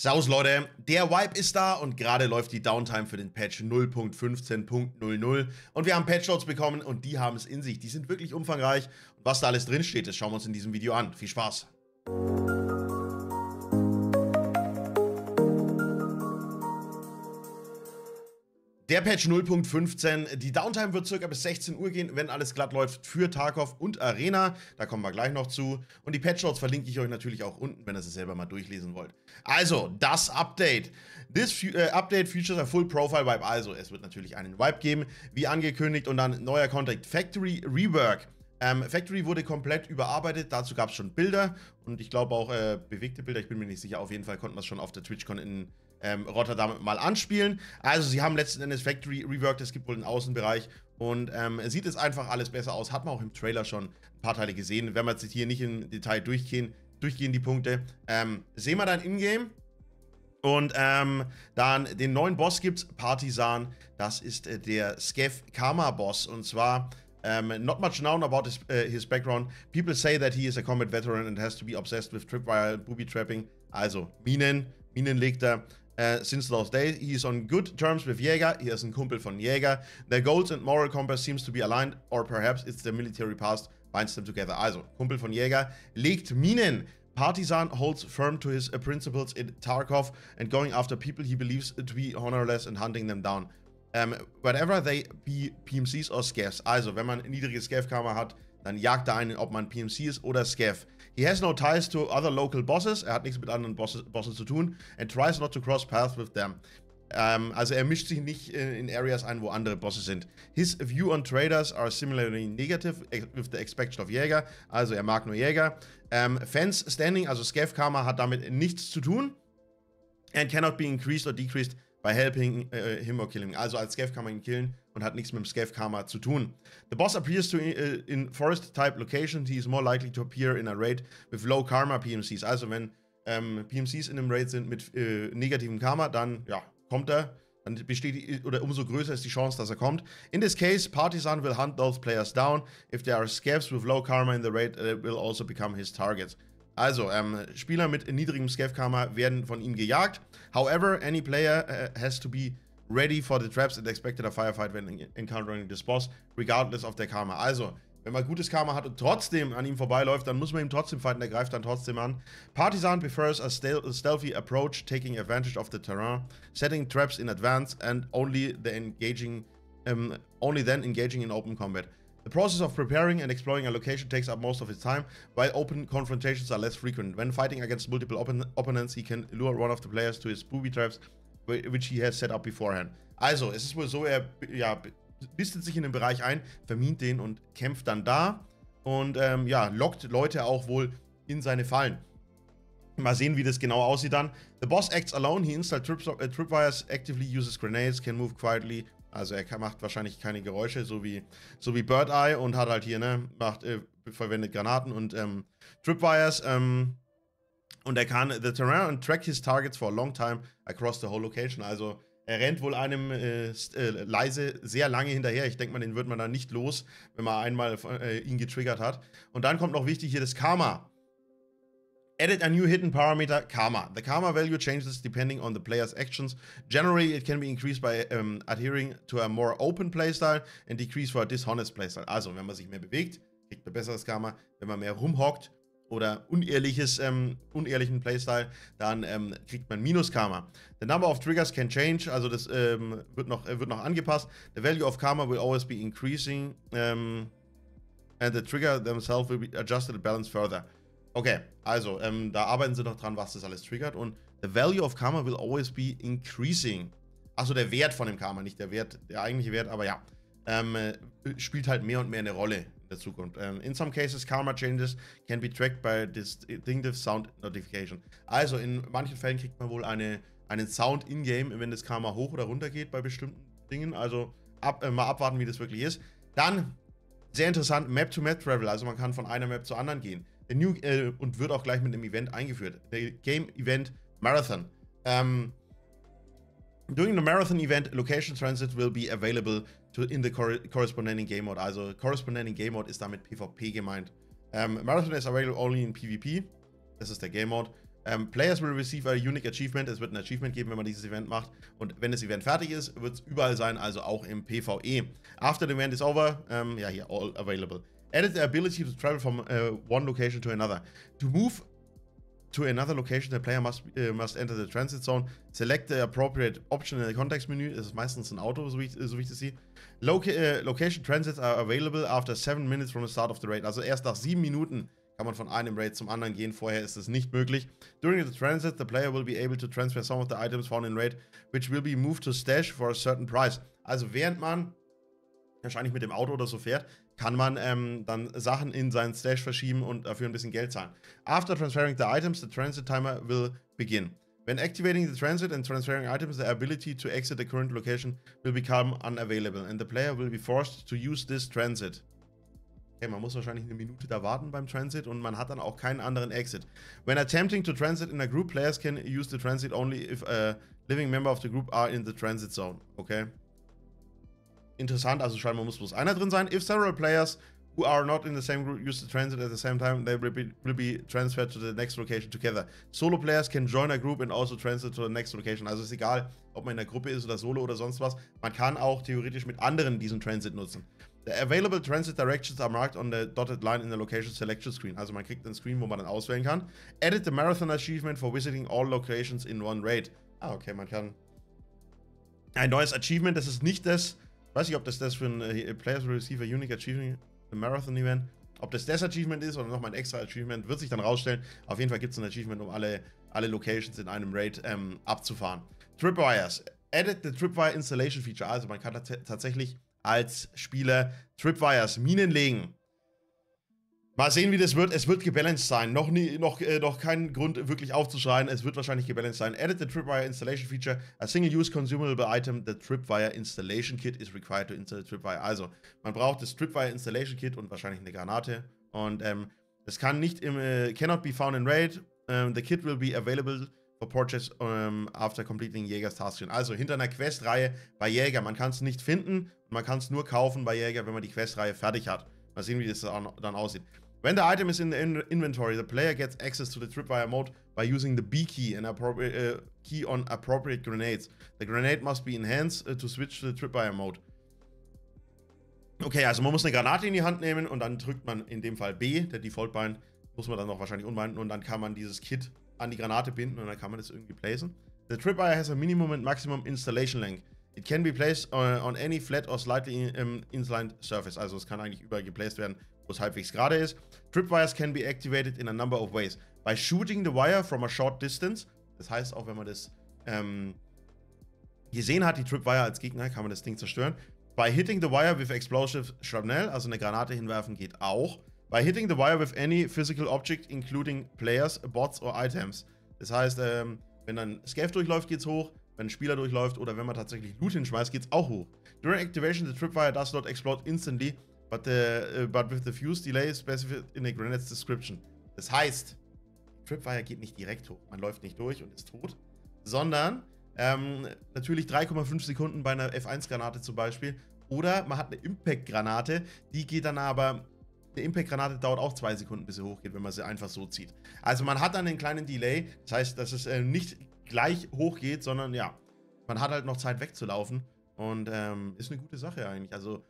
Servus Leute, der Wipe ist da und gerade läuft die Downtime für den Patch 0.15.00 und wir haben Patch Notes bekommen und die haben es in sich. Die sind wirklich umfangreich und was da alles drin steht, das schauen wir uns in diesem Video an. Viel Spaß! Der Patch 0.15. Die Downtime wird circa bis 16 Uhr gehen, wenn alles glatt läuft für Tarkov und Arena. Da kommen wir gleich noch zu. Und die Patch Notes verlinke ich euch natürlich auch unten, wenn ihr es selber mal durchlesen wollt. Also, das Update. This uh, Update features a full Profile Wipe. Also, es wird natürlich einen Wipe geben, wie angekündigt. Und dann neuer Contact Factory Rework. Ähm, Factory wurde komplett überarbeitet, dazu gab es schon Bilder und ich glaube auch äh, bewegte Bilder, ich bin mir nicht sicher, auf jeden Fall konnten wir es schon auf der TwitchCon in ähm, Rotterdam mal anspielen. Also sie haben letzten Endes Factory reworked, es gibt wohl einen Außenbereich und ähm, sieht es einfach alles besser aus. Hat man auch im Trailer schon ein paar Teile gesehen. Wenn wir jetzt hier nicht im Detail durchgehen, durchgehen die Punkte. Ähm, sehen wir dann in-game. Und ähm, dann den neuen Boss gibt's, Partisan. Das ist äh, der Skev Karma Boss. Und zwar um, not much known about his, uh, his background. People say that he is a combat veteran and has to be obsessed with tripwire booby trapping. Also Minen, Minen legt er. Uh, since those days, he is on good terms with Jäger. He is ein Kumpel von Jäger. Their goals and moral compass seems to be aligned, or perhaps it's their military past binds them together. Also, Kumpel von Jäger legt Minen. Partisan holds firm to his uh, principles in Tarkov and going after people he believes to be honorless and hunting them down. Um, whatever they be PMCs or Scavs. Also, wenn man niedrige Scav-Karma hat, dann jagt er einen, ob man PMC ist oder Scav. He has no ties to other local bosses. Er hat nichts mit anderen Bosses, Bossen zu tun. And tries not to cross paths with them. Um, also er mischt sich nicht in, in, areas ein, wo andere Bosse sind. His view on traders are similarly negative with the expectation of Jäger. Also er mag nur Jäger. Um, Fence Standing, also Scav Karma, hat damit nichts zu tun. And cannot be increased or decreased by helping uh, him or killing. Also als Scav kann man ihn killen und hat nichts mit dem Scav Karma zu tun. The boss appears to uh, in forest type locations. He is more likely to appear in a raid with low Karma PMCs. Also wenn ähm, PMCs in einem Raid sind mit äh, negativem Karma, dann ja, kommt er. Dann besteht die, oder umso größer ist die Chance, dass er kommt. In this case, Partisan will hunt those players down. If there are scavs with low karma in the raid, uh, will also become his targets. Also, ähm, Spieler mit niedrigem Scav-Karma werden von ihm gejagt. However, any player uh, has to be ready for the traps and expected a firefight when encountering this boss, regardless of their Karma. Also, wenn man gutes Karma hat und trotzdem an ihm vorbeiläuft, dann muss man ihm trotzdem fighten, er greift dann trotzdem an. Partisan prefers a stealthy approach, taking advantage of the terrain, setting traps in advance and only the engaging um, only then engaging in open combat. The process of preparing and exploring a location takes up most of his time, while open confrontations are less frequent. When fighting against multiple opponents, he can lure one of the players to his booby traps, which he has set up beforehand. Also, es ist wohl so, er ja, listet sich in den Bereich ein, vermint den und kämpft dann da und ähm, ja, lockt Leute auch wohl in seine Fallen. Mal sehen, wie das genau aussieht dann. The boss acts alone. He installs trip, uh, tripwires, actively uses grenades, can move quietly also er macht wahrscheinlich keine Geräusche, so wie, so wie Bird Eye und hat halt hier, ne, macht, äh, verwendet Granaten und ähm, Tripwires. Ähm, und er kann the terrain and track his targets for a long time across the whole location. Also er rennt wohl einem äh, äh, leise sehr lange hinterher. Ich denke mal, den wird man dann nicht los, wenn man einmal äh, ihn getriggert hat. Und dann kommt noch wichtig hier das Karma. Added a new hidden parameter, Karma. The Karma value changes depending on the player's actions. Generally, it can be increased by um, adhering to a more open playstyle and decreased for a dishonest playstyle. Also, wenn man sich mehr bewegt, kriegt man besseres Karma. Wenn man mehr rumhockt oder unehrliches, ähm, unehrlichen Playstyle, dann ähm, kriegt man Minus-Karma. The number of triggers can change, also das ähm, wird, noch, äh, wird noch angepasst. The value of Karma will always be increasing um, and the trigger themselves will be adjusted and balanced further. Okay, also, ähm, da arbeiten sie noch dran, was das alles triggert. Und the value of Karma will always be increasing. Achso, der Wert von dem Karma, nicht der Wert, der eigentliche Wert, aber ja. Ähm, äh, spielt halt mehr und mehr eine Rolle in der Zukunft. Ähm, in some cases, Karma changes can be tracked by distinctive sound notification. Also, in manchen Fällen kriegt man wohl eine, einen Sound in-game, wenn das Karma hoch oder runter geht bei bestimmten Dingen. Also, ab, äh, mal abwarten, wie das wirklich ist. Dann, sehr interessant, Map-to-Map-Travel. Also, man kann von einer Map zur anderen gehen. Der New, äh, und wird auch gleich mit einem Event eingeführt. Der Game Event Marathon. Ähm, during the Marathon event, Location Transit will be available to, in the corresponding Game Mode. Also corresponding Game Mode ist damit PvP gemeint. Um, Marathon is available only in PvP. Das ist der Game Mode. Um, players will receive a unique achievement. Es wird ein Achievement geben, wenn man dieses Event macht. Und wenn das Event fertig ist, wird es überall sein, also auch im PvE. After the event is over, um, ja, hier, all available. Added the ability to travel from uh, one location to another. To move to another location, the player must, uh, must enter the transit zone. Select the appropriate option in the context menu. Das ist meistens ein Auto, so wie ich, so wie ich das sehe. Loca uh, location transits are available after 7 minutes from the start of the raid. Also erst nach 7 Minuten kann man von einem Raid zum anderen gehen. Vorher ist es nicht möglich. During the transit, the player will be able to transfer some of the items found in Raid, which will be moved to Stash for a certain price. Also während man wahrscheinlich mit dem Auto oder so fährt, kann man ähm, dann Sachen in seinen Stash verschieben und dafür ein bisschen Geld zahlen. After transferring the items, the transit timer will begin. When activating the transit and transferring items, the ability to exit the current location will become unavailable and the player will be forced to use this transit. Okay, man muss wahrscheinlich eine Minute da warten beim Transit und man hat dann auch keinen anderen Exit. When attempting to transit in a group, players can use the transit only if a living member of the group are in the transit zone. Okay. Interessant, also scheinbar muss bloß einer drin sein. If several players who are not in the same group use the transit at the same time, they will be, will be transferred to the next location together. Solo players can join a group and also transit to the next location. Also ist egal, ob man in der Gruppe ist oder solo oder sonst was. Man kann auch theoretisch mit anderen diesen Transit nutzen. The available transit directions are marked on the dotted line in the location selection screen. Also man kriegt einen Screen, wo man dann auswählen kann. Edit the marathon achievement for visiting all locations in one raid. Ah, okay, man kann ein neues Achievement. Das ist nicht das, weiß ich, ob das das für ein uh, Players will receive a unique achievement, a marathon event. Ob das das Achievement ist oder nochmal ein extra Achievement, wird sich dann rausstellen. Auf jeden Fall gibt es ein Achievement, um alle, alle Locations in einem Raid ähm, abzufahren. Tripwires. Edit the Tripwire Installation Feature. Also man kann tatsächlich als Spieler Tripwires Minen legen. Mal sehen, wie das wird. Es wird gebalanced sein. Noch, nie, noch, äh, noch kein Grund, wirklich aufzuschreien. Es wird wahrscheinlich gebalanced sein. Edit the Tripwire Installation Feature. A single-use consumable item. The Tripwire Installation Kit is required to install the Tripwire. Also, man braucht das Tripwire Installation Kit und wahrscheinlich eine Granate. Und ähm, es kann nicht im, äh, cannot be found in Raid. Um, the kit will be available for purchase um, after completing Jägers Task. Also hinter einer Questreihe bei Jäger. Man kann es nicht finden. Man kann es nur kaufen bei Jäger, wenn man die Questreihe fertig hat. Mal sehen, wie das dann aussieht. When the item is in the inventory, the player gets access to the tripwire mode by using the B key, an appropriate uh, key on appropriate grenades. The grenade must be enhanced uh, to switch to the tripwire mode. Okay, also man muss eine Granate in die Hand nehmen und dann drückt man in dem Fall B, der Default-Bind, muss man dann noch wahrscheinlich unbinden und dann kann man dieses Kit an die Granate binden und dann kann man das irgendwie placen. The tripwire has a minimum and maximum installation length. It can be placed on, on any flat or slightly um, inclined surface. Also es kann eigentlich überall geplaced werden, es halbwegs gerade ist. Tripwires can be activated in a number of ways. By shooting the wire from a short distance. Das heißt, auch wenn man das ähm, gesehen hat, die Tripwire als Gegner, kann man das Ding zerstören. By hitting the wire with explosive shrapnel, also eine Granate hinwerfen, geht auch. By hitting the wire with any physical object, including players, bots or items. Das heißt, ähm, wenn ein Scav durchläuft, geht's hoch wenn ein Spieler durchläuft oder wenn man tatsächlich Loot hinschmeißt, geht es auch hoch. During activation, the tripwire does not explode instantly, but, the, uh, but with the fuse delay specified in the grenade's description. Das heißt, Tripwire geht nicht direkt hoch. Man läuft nicht durch und ist tot, sondern ähm, natürlich 3,5 Sekunden bei einer F1-Granate zum Beispiel. Oder man hat eine Impact-Granate, die geht dann aber eine Impact-Granate dauert auch zwei Sekunden, bis sie hochgeht, wenn man sie einfach so zieht. Also man hat dann einen kleinen Delay. Das heißt, dass es äh, nicht gleich hoch geht, sondern ja, man hat halt noch Zeit wegzulaufen. Und ähm, ist eine gute Sache eigentlich. Also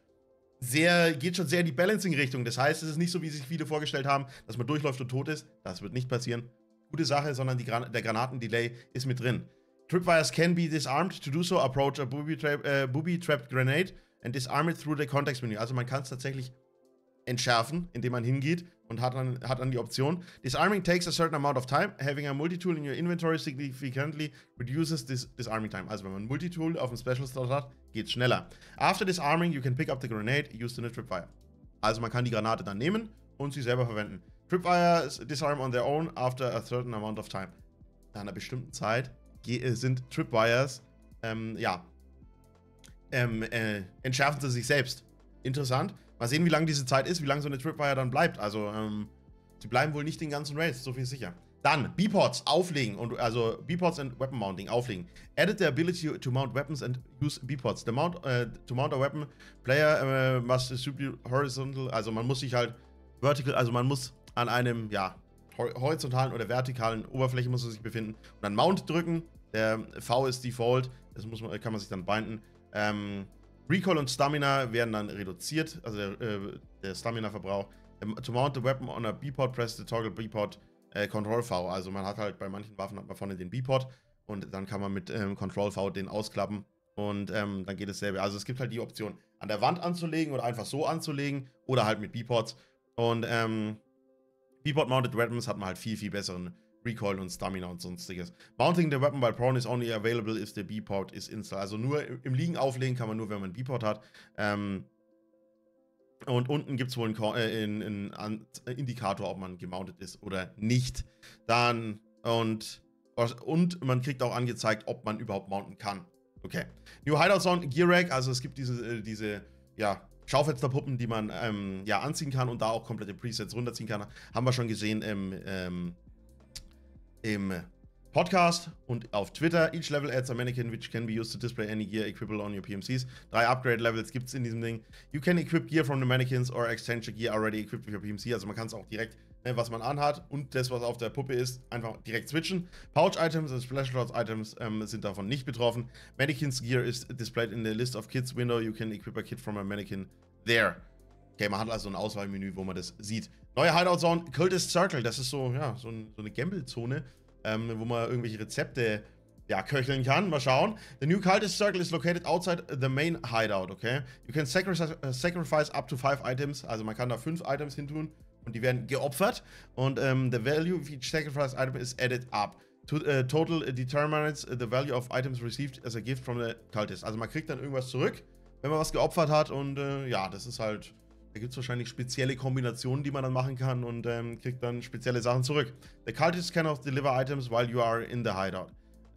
sehr, geht schon sehr in die Balancing-Richtung. Das heißt, es ist nicht so, wie sich viele vorgestellt haben, dass man durchläuft und tot ist. Das wird nicht passieren. Gute Sache, sondern Gran der Granatendelay ist mit drin. Tripwires can be disarmed. To do so, approach a booby-trapped uh, booby grenade and disarm it through the context menu. Also man kann es tatsächlich entschärfen, indem man hingeht und hat dann, hat dann die Option. Disarming takes a certain amount of time. Having a multi-tool in your inventory significantly reduces this disarming time. Also wenn man ein Multi-Tool auf dem Special Slot hat, geht es schneller. After disarming, you can pick up the grenade used in a tripwire. Also man kann die Granate dann nehmen und sie selber verwenden. Tripwires disarm on their own after a certain amount of time. Nach einer bestimmten Zeit äh, sind Tripwires, ähm, ja, ähm, äh, entschärfen sie sich selbst. Interessant. Mal sehen, wie lange diese Zeit ist, wie lange so eine Tripwire dann bleibt. Also, ähm, sie bleiben wohl nicht den ganzen Race, so viel ist sicher. Dann, B-Pods auflegen und also B-Pods and Weapon Mounting auflegen. Edit the ability to mount weapons and use B-Pods. Mount uh, to mount a weapon, player uh, must distribute horizontal. Also man muss sich halt vertical, also man muss an einem ja horizontalen oder vertikalen Oberfläche muss er sich befinden. Und dann Mount drücken. Der V ist Default. Das muss man, kann man sich dann binden. Ähm, Recall und Stamina werden dann reduziert. Also der, äh, der Stamina-Verbrauch. Ähm, to mount the weapon on a B-Pod, press the toggle B-Pod äh, Control V. Also man hat halt bei manchen Waffen hat man vorne den B-Pod und dann kann man mit ähm, Control V den ausklappen und ähm, dann geht es selber. Also es gibt halt die Option, an der Wand anzulegen oder einfach so anzulegen oder halt mit B-Pods. Und ähm, B-Pod-Mounted Weapons hat man halt viel, viel besseren Recoil und Stamina und sonstiges. Mounting the weapon by prone is only available if the B-Pod is installed. Also nur im Liegen auflegen kann man nur, wenn man B-Pod hat. Ähm, und unten gibt es wohl einen, einen, einen, Indikator, ob man gemountet ist oder nicht. Dann und, und man kriegt auch angezeigt, ob man überhaupt mounten kann. Okay. New Hideout Zone, Gear Rack, also es gibt diese, äh, diese ja, Schaufensterpuppen, die man ähm, ja, anziehen kann und da auch komplette Presets runterziehen kann. Haben wir schon gesehen im, ähm, im Podcast und auf Twitter. Each level adds a mannequin which can be used to display any gear equipable on your PMCs. Drei Upgrade Levels gibt es in diesem Ding. You can equip gear from the mannequins or the gear already equipped with your PMC. Also man kann es auch direkt Ne, was man anhat und das, was auf der Puppe ist, einfach direkt switchen. Pouch-Items und Splash-Items ähm, sind davon nicht betroffen. Mannequins Gear is displayed in the list of kits window. You can equip a kit from a mannequin there. Okay, man hat also ein Auswahlmenü, wo man das sieht. Neue Hideout-Zone, Cultist Circle. Das ist so, ja, so, ein, so eine Gamble-Zone, ähm, wo man irgendwelche Rezepte ja, köcheln kann. Mal schauen. The new cultist circle is located outside the main hideout, okay? You can sacrifice, uh, sacrifice up to five items. Also man kann da fünf Items hin tun und die werden geopfert und ähm, the value of each sacrifice item is added up. To, uh, total determines the value of items received as a gift from the cultist. Also man kriegt dann irgendwas zurück, wenn man was geopfert hat und äh, ja, das ist halt, da gibt es wahrscheinlich spezielle Kombinationen, die man dann machen kann und ähm, kriegt dann spezielle Sachen zurück. The cultist cannot deliver items while you are in the hideout.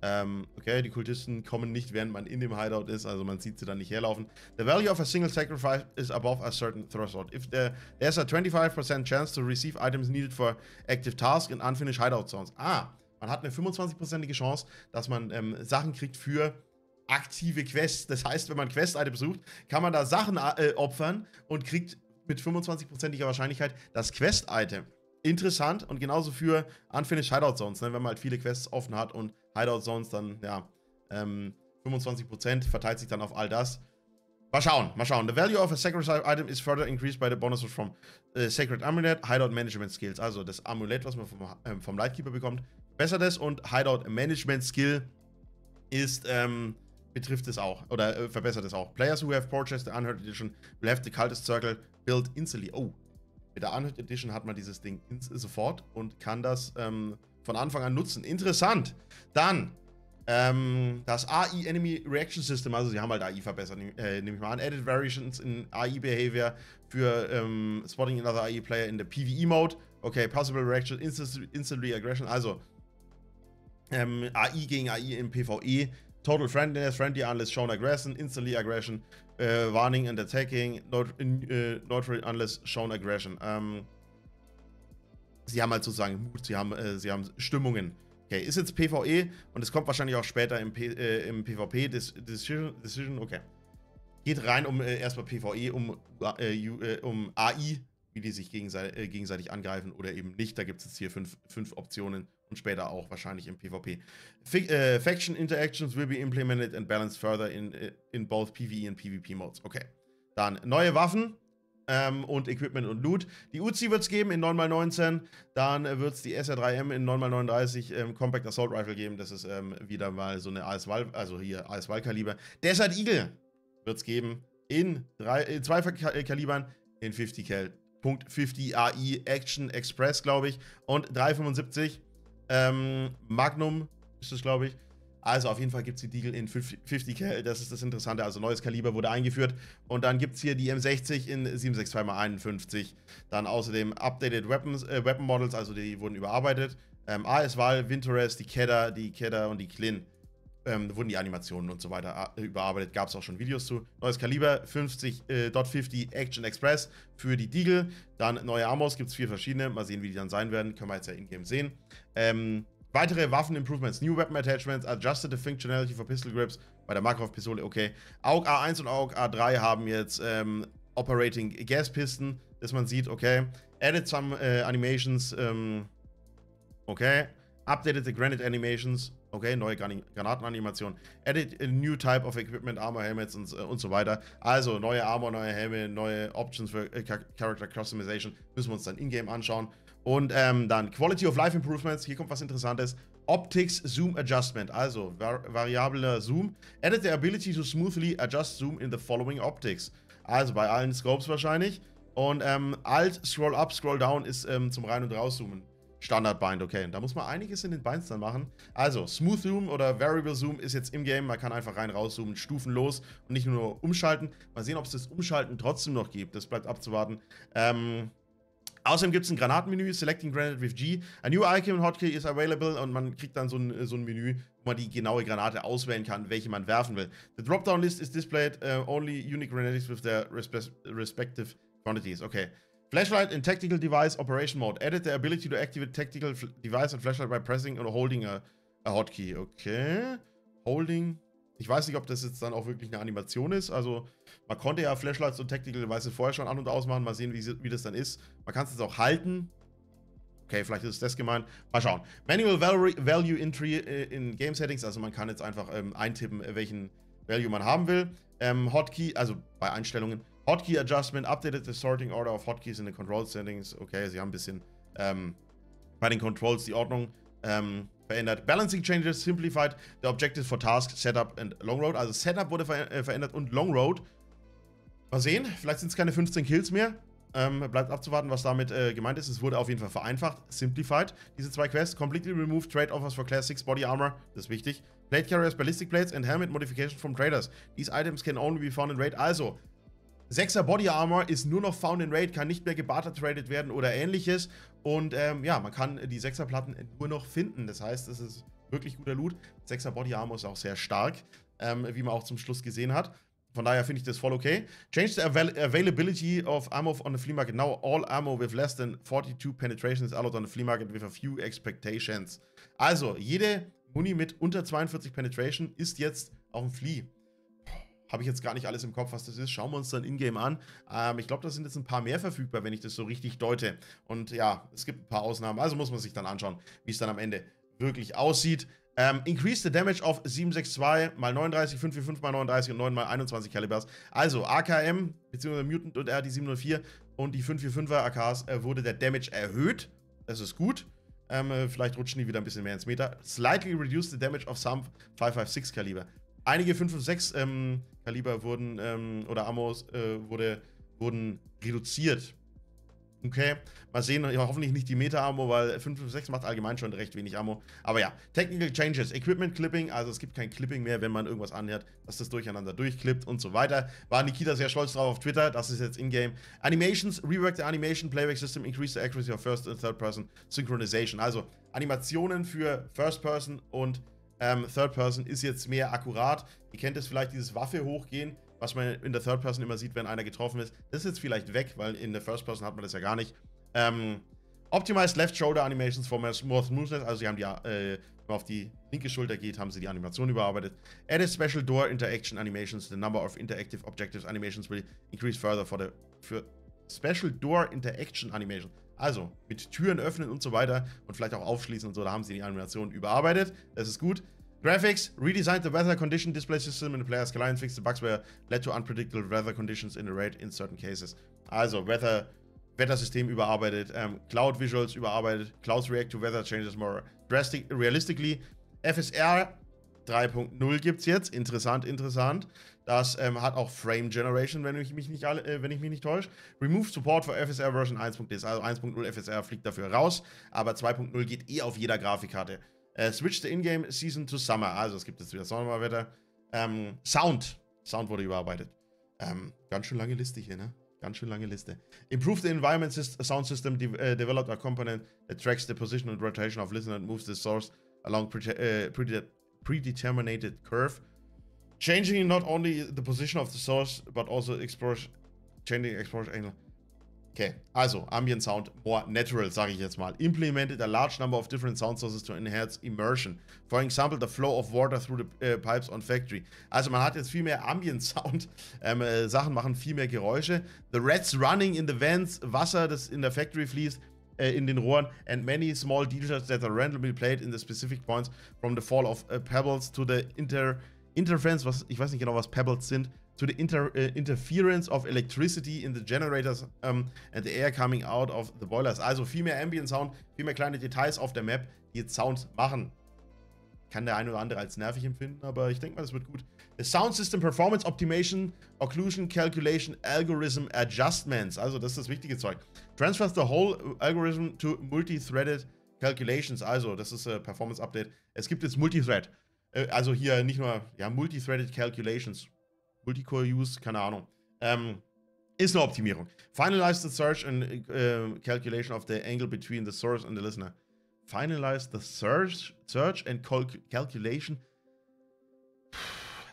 Ähm, okay, die Kultisten kommen nicht, während man in dem Hideout ist, also man sieht sie dann nicht herlaufen. The value of a single sacrifice is above a certain threshold. If there, there's a 25% chance to receive items needed for active tasks in unfinished hideout zones. Ah, man hat eine 25%ige Chance, dass man ähm, Sachen kriegt für aktive Quests. Das heißt, wenn man Quest-Items sucht, kann man da Sachen äh, opfern und kriegt mit 25%iger Wahrscheinlichkeit das Quest-Item interessant und genauso für Unfinished Hideout Zones, ne, wenn man halt viele Quests offen hat und Hideout Zones dann, ja, ähm, 25% verteilt sich dann auf all das. Mal schauen, mal schauen. The value of a sacrifice item is further increased by the bonuses from uh, Sacred Amulet, Hideout Management Skills. Also das Amulett, was man vom, ähm, vom Lightkeeper bekommt, bessert es und Hideout Management Skill ist, ähm, betrifft es auch oder äh, verbessert es auch. Players who have purchased the Unheard Edition will have the Cultist Circle built instantly. Oh, mit der Unhurt Edition hat man dieses Ding sofort und kann das ähm, von Anfang an nutzen. Interessant. Dann ähm, das AI Enemy Reaction System, also sie haben halt AI verbessert, äh, nehme ich mal an. Added Variations in AI Behavior für ähm, Spotting another AI Player in der PvE Mode. Okay, Possible Reaction, Instant, Instantly Aggression, also ähm, AI gegen AI im PvE. Total Friendliness, Friendly Unless Shown Aggression, Instantly Aggression, äh, Warning and Attacking, not, äh, Neutral Unless Shown Aggression. Ähm, sie haben halt sozusagen Mut, sie haben, äh, sie haben Stimmungen. Okay, ist jetzt PvE und es kommt wahrscheinlich auch später im, P, äh, im PvP Decision, Decision, okay. Geht rein um äh, erstmal PvE, um, um AI, wie die sich gegenseitig, gegenseitig angreifen oder eben nicht. Da gibt es jetzt hier fünf, fünf Optionen und später auch wahrscheinlich im PvP. F äh, Faction Interactions will be implemented and balanced further in, äh, in both PvE and PvP Modes. Okay. Dann neue Waffen ähm, und Equipment und Loot. Die Uzi wird es geben in 9x19. Dann äh, wird es die SR3M in 9x39 ähm, Compact Assault Rifle geben. Das ist ähm, wieder mal so eine AS-Wahl, also hier AS-Wahl-Kaliber. Desert Eagle wird es geben in, drei, in zwei Kalibern in 50 Cal. Punkt 50 AI Action Express, glaube ich. Und 375 ähm, Magnum ist das, glaube ich. Also auf jeden Fall gibt es die Deagle in 50 Cal, das ist das Interessante. Also neues Kaliber wurde eingeführt. Und dann gibt es hier die M60 in 762x51. Dann außerdem Updated Weapons, äh, Weapon Models, also die wurden überarbeitet. Ähm, AS-Wahl, Winterest, die Kedda, die Kedda und die Klin. Ähm, wurden die Animationen und so weiter äh, überarbeitet. Gab es auch schon Videos zu. Neues Kaliber, 50, äh, Dot 50 Action Express für die Deagle. Dann neue Amos, gibt es vier verschiedene. Mal sehen, wie die dann sein werden. Können wir jetzt ja in-game sehen. Ähm, weitere Waffen-Improvements, New Weapon Attachments, Adjusted the Functionality for Pistol Grips bei der Makarov-Pistole, okay. AUG A1 und AUG A3 haben jetzt ähm, Operating Gas Pisten, dass man sieht, okay. Added some äh, Animations, ähm, Okay. Updated the granite animations. Okay, neue Granatenanimation. Added a new type of equipment, Armor, Helmets und, und so weiter. Also neue Armor, neue Helme, neue Options für äh, Character Customization. Müssen wir uns dann in-game anschauen. Und ähm, dann Quality of Life Improvements. Hier kommt was Interessantes. Optics Zoom Adjustment, also var variabler Zoom. Added the ability to smoothly adjust Zoom in the following optics. Also bei allen Scopes wahrscheinlich. Und ähm, Alt, Scroll Up, Scroll Down ist ähm, zum Rein- und Rauszoomen. Standard-Bind, okay. Da muss man einiges in den Binds dann machen. Also, Smooth Zoom oder Variable Zoom ist jetzt im Game. Man kann einfach rein rauszoomen, stufenlos und nicht nur umschalten. Mal sehen, ob es das Umschalten trotzdem noch gibt. Das bleibt abzuwarten. Ähm, Außerdem gibt es ein Granatenmenü, Selecting Granate with G. A new icon hotkey is available und man kriegt dann so ein, so ein Menü, wo man die genaue Granate auswählen kann, welche man werfen will. The Dropdown List is displayed uh, only unique grenades with their respe respective quantities. Okay. Flashlight in Tactical Device Operation Mode. Added the ability to activate Tactical Device and Flashlight by pressing or holding a, a hotkey. Okay. Holding. Ich weiß nicht, ob das jetzt dann auch wirklich eine Animation ist. Also, man konnte ja Flashlights und Tactical Devices vorher schon an- und ausmachen. Mal sehen, wie, wie das dann ist. Man kann es jetzt auch halten. Okay, vielleicht ist das gemeint. Mal schauen. Manual Value Entry äh, in Game Settings. Also, man kann jetzt einfach ähm, eintippen, welchen Value man haben will. Ähm, Hotkey, also bei Einstellungen. Hotkey Adjustment, updated the sorting order of hotkeys in the control settings. Okay, sie haben ein bisschen ähm, bei den Controls die Ordnung ähm, verändert. Balancing changes, simplified the objectives for task, setup and long road. Also Setup wurde ver äh, verändert und long road. Mal sehen, vielleicht sind es keine 15 Kills mehr. Ähm, bleibt abzuwarten, was damit äh, gemeint ist. Es wurde auf jeden Fall vereinfacht, simplified. Diese zwei Quests. Completely removed trade offers for Class 6 Body Armor. Das ist wichtig. Plate Carriers, Ballistic Plates and Helmet Modification from Traders. These items can only be found in Raid. Also, 6er Body Armor ist nur noch found in Raid, kann nicht mehr gebarter traded werden oder ähnliches. Und ähm, ja, man kann die 6er Platten nur noch finden. Das heißt, es ist wirklich guter Loot. 6er Body Armor ist auch sehr stark, ähm, wie man auch zum Schluss gesehen hat. Von daher finde ich das voll okay. Change the avail availability of ammo on the flea market. Now all ammo with less than 42 penetration is allowed on the flea market with a few expectations. Also, jede Muni mit unter 42 Penetration ist jetzt auf dem Flea. Habe ich jetzt gar nicht alles im Kopf, was das ist. Schauen wir uns dann in-game an. Ähm, ich glaube, da sind jetzt ein paar mehr verfügbar, wenn ich das so richtig deute. Und ja, es gibt ein paar Ausnahmen. Also muss man sich dann anschauen, wie es dann am Ende wirklich aussieht. Ähm, increase the damage of 762 mal 39, 545 mal 39 und 9 mal 21 Calibers. Also AKM bzw. Mutant und RD 704 und die 545er AKs äh, wurde der Damage erhöht. Das ist gut. Ähm, äh, vielleicht rutschen die wieder ein bisschen mehr ins Meter. Slightly reduce the damage of some 556 Kaliber. Einige 5 und 6 ähm, Kaliber wurden, ähm, oder Ammos äh, wurde, wurden reduziert. Okay, mal sehen, hoffentlich nicht die Meta-Ammo, weil 556 macht allgemein schon recht wenig Ammo. Aber ja, Technical Changes, Equipment Clipping, also es gibt kein Clipping mehr, wenn man irgendwas anhört, dass das durcheinander durchklippt und so weiter. War Nikita sehr stolz drauf auf Twitter, das ist jetzt in-game. Animations, Rework the Animation Playback System, Increase the Accuracy of First and Third Person Synchronization. Also Animationen für First Person und ähm, Third Person ist jetzt mehr akkurat. Ihr kennt es vielleicht, dieses Waffe hochgehen, was man in der Third Person immer sieht, wenn einer getroffen ist. Das ist jetzt vielleicht weg, weil in der First Person hat man das ja gar nicht. Ähm, Optimized Left Shoulder Animations for more smoothness. Also sie haben die, äh, wenn man auf die linke Schulter geht, haben sie die Animation überarbeitet. Added Special Door Interaction Animations. The number of interactive objectives animations will increase further for the für Special Door Interaction Animation. Also mit Türen öffnen und so weiter und vielleicht auch aufschließen und so, da haben sie die Animation überarbeitet. Das ist gut. Graphics, redesigned the weather condition display system in the player's client, fixed the bugs where led to unpredictable weather conditions in the raid in certain cases. Also, Weather, Wettersystem überarbeitet, ähm, Cloud Visuals überarbeitet, Clouds react to weather changes more drastic, realistically. FSR 3.0 gibt es jetzt, interessant, interessant. Das ähm, hat auch Frame Generation, wenn ich mich nicht, äh, nicht täusche. Remove Support for FSR Version 1.0, also 1.0 FSR fliegt dafür raus, aber 2.0 geht eh auf jeder Grafikkarte. Äh, switch the in-game Season to Summer. Also es gibt jetzt wieder Sommerwetter. Ähm, Sound. Sound wurde überarbeitet. Ähm, ganz schön lange Liste hier, ne? Ganz schön lange Liste. Improve the environment syst sound system. De uh, developed a component that tracks the position and rotation of listener and moves the source along pre uh, pre predetermined curve. Changing not only the position of the source, but also explores, changing exposure angle. Okay, also Ambient Sound more natural, sage ich jetzt mal. Implemented a large number of different sound sources to enhance immersion. For example, the flow of water through the uh, pipes on factory. Also man hat jetzt viel mehr Ambient Sound. Ähm, äh, Sachen machen viel mehr Geräusche. The rats running in the vents, Wasser, das in der Factory fließt. Äh, in den Rohren and many small details that are randomly played in the specific points from the fall of uh, pebbles to the inter interference, was ich weiß nicht genau, was Pebbles sind, to the inter, uh, interference of electricity in the generators um, and the air coming out of the boilers. Also viel mehr Ambient Sound, viel mehr kleine Details auf der Map, die jetzt Sound machen. Kann der ein oder andere als nervig empfinden, aber ich denke mal, das wird gut. The Sound System Performance Optimization, Occlusion Calculation Algorithm Adjustments. Also das ist das wichtige Zeug. Transfers the whole algorithm to multi-threaded calculations. Also das ist ein Performance Update. Es gibt jetzt Multithread. Äh, also hier nicht nur, ja, Multithreaded Calculations. Multicore-Use, keine Ahnung. Ähm, ist eine Optimierung. Finalize the search and uh, calculation of the angle between the source and the listener. Finalize the search, search and cal calculation.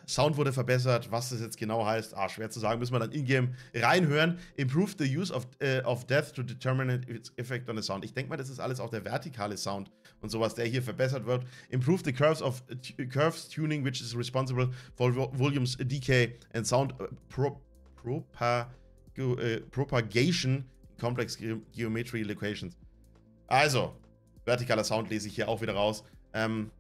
Sound wurde verbessert. Was das jetzt genau heißt, ah, schwer zu sagen, müssen wir dann in-game reinhören. Improved the use of, uh, of depth to determine its effect on the sound. Ich denke mal, das ist alles auch der vertikale Sound und sowas, der hier verbessert wird. Improved the curves of curves tuning, which is responsible for volumes decay and sound uh, pro, propa, uh, propagation complex ge geometry equations. Also, vertikaler Sound lese ich hier auch wieder raus. Ähm,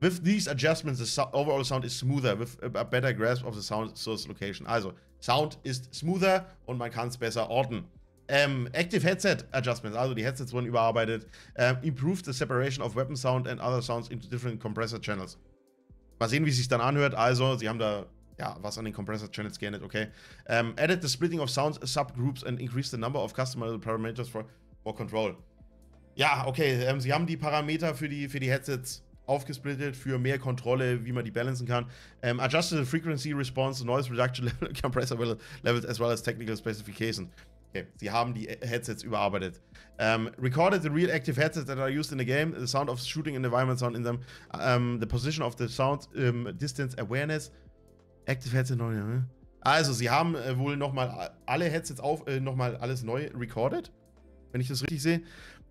With these adjustments, the so overall sound is smoother, with a better grasp of the sound source location. Also, Sound ist smoother und man kann es besser orten. Ähm, Active Headset Adjustments, also die Headsets wurden überarbeitet. Ähm, improved the separation of weapon sound and other sounds into different compressor channels. Mal sehen, wie es sich dann anhört. Also, sie haben da ja, was an den Compressor Channels geändert, okay. Um, added the splitting of sounds subgroups and increased the number of customizable parameters for, for control. Ja, okay, ähm, sie haben die Parameter für die, für die Headsets aufgesplittet für mehr Kontrolle, wie man die balancen kann. Um, adjusted frequency response, noise reduction level, compressor levels, as well as technical specifications. Okay, sie haben die Headsets überarbeitet. Um, recorded the real active headsets that are used in the game, the sound of shooting and environment sound in them, um, the position of the sound, um, distance awareness, active headset neu. Ne? Also, sie haben äh, wohl nochmal alle Headsets auf, äh, nochmal alles neu recorded, wenn ich das richtig sehe.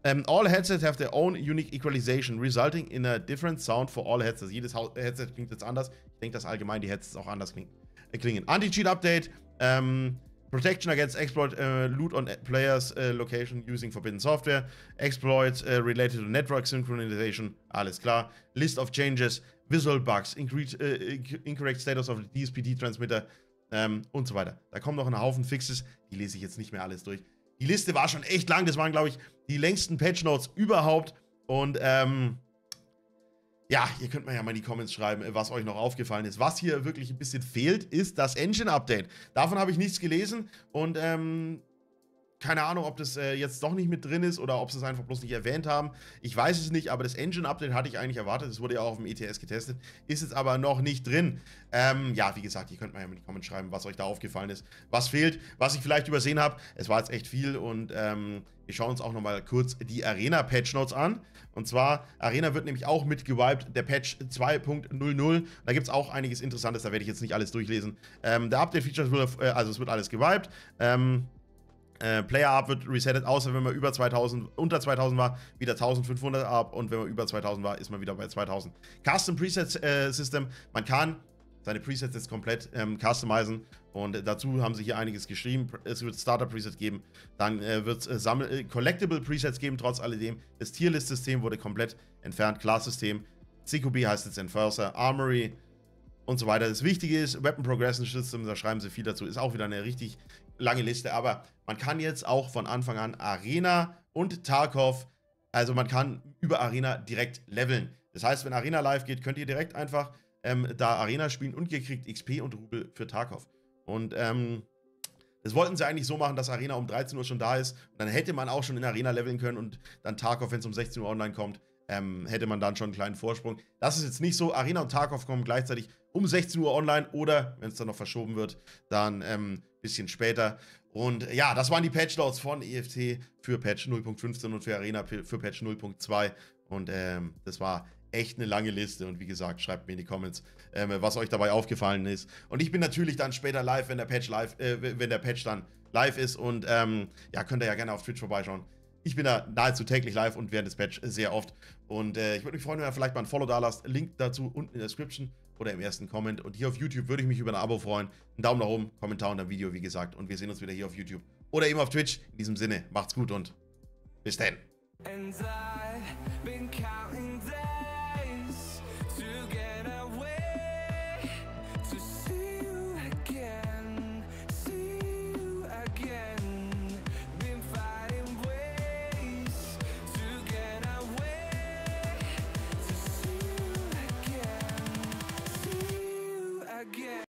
Um, all headsets have their own unique equalization, resulting in a different sound for all headsets. Jedes Headset klingt jetzt anders. Ich denke, dass allgemein die Headsets auch anders klingen. Äh, klingen. Anti-Cheat-Update. Um, protection against exploit uh, loot on players uh, location using forbidden software. Exploits uh, related to network synchronization. Alles klar. List of changes. Visual bugs. Incorrect, status of DSPD transmitter. Um, und so weiter. Da kommen noch ein Haufen Fixes. Die lese ich jetzt nicht mehr alles durch. Die Liste war schon echt lang. Das waren, glaube ich, die längsten Patch Notes überhaupt. Und ähm, ja, ihr könnt mir ja mal in die Comments schreiben, was euch noch aufgefallen ist. Was hier wirklich ein bisschen fehlt, ist das Engine-Update. Davon habe ich nichts gelesen und ähm, keine Ahnung, ob das äh, jetzt doch nicht mit drin ist oder ob sie es einfach bloß nicht erwähnt haben. Ich weiß es nicht, aber das Engine-Update hatte ich eigentlich erwartet. Es wurde ja auch auf dem ETS getestet. Ist jetzt aber noch nicht drin. Ähm, ja, wie gesagt, ihr könnt ja in die Comments schreiben, was euch da aufgefallen ist. Was fehlt, was ich vielleicht übersehen habe. Es war jetzt echt viel und ähm, wir schauen uns auch nochmal kurz die Arena-Patch Notes an. Und zwar, Arena wird nämlich auch mitgewiped, der Patch 2.00. Da gibt es auch einiges Interessantes, da werde ich jetzt nicht alles durchlesen. Ähm, der Update-Features äh, also es wird alles gewiped. Ähm, äh, Player Up wird resettet, außer wenn man über 2000, unter 2000 war, wieder 1500 ab und wenn man über 2000 war, ist man wieder bei 2000. Custom Preset äh, System, man kann seine Presets jetzt komplett ähm, customizen und dazu haben sie hier einiges geschrieben. Es wird Starter Preset geben, dann äh, wird es äh, äh, Collectible Presets geben, trotz alledem. Das Tierlist-System wurde komplett entfernt, Class-System. CQB heißt jetzt Enforcer, Armory und so weiter. Das Wichtige ist, Weapon Progression System, da schreiben sie viel dazu, ist auch wieder eine richtig lange Liste, aber man kann jetzt auch von Anfang an Arena und Tarkov, also man kann über Arena direkt leveln. Das heißt, wenn Arena live geht, könnt ihr direkt einfach ähm, da Arena spielen und ihr kriegt XP und Rubel für Tarkov. Und ähm, das wollten sie eigentlich so machen, dass Arena um 13 Uhr schon da ist. Und dann hätte man auch schon in Arena leveln können und dann Tarkov, wenn es um 16 Uhr online kommt, ähm, hätte man dann schon einen kleinen Vorsprung. Das ist jetzt nicht so. Arena und Tarkov kommen gleichzeitig um 16 Uhr online oder, wenn es dann noch verschoben wird, dann ein ähm, bisschen später. Und ja, das waren die Patch Notes von EFT für Patch 0.15 und für Arena für Patch 0.2. Und ähm, das war echt eine lange Liste. Und wie gesagt, schreibt mir in die Comments, ähm, was euch dabei aufgefallen ist. Und ich bin natürlich dann später live, wenn der Patch live, äh, wenn der Patch dann live ist. Und ähm, ja, könnt ihr ja gerne auf Twitch vorbeischauen. Ich bin da nahezu täglich live und während des Patch sehr oft. Und äh, ich würde mich freuen, wenn ihr vielleicht mal ein Follow da lasst. Link dazu unten in der Description oder im ersten Comment. Und hier auf YouTube würde ich mich über ein Abo freuen. Einen Daumen nach oben, Kommentar unter dem Video, wie gesagt. Und wir sehen uns wieder hier auf YouTube oder eben auf Twitch. In diesem Sinne, macht's gut und bis dann.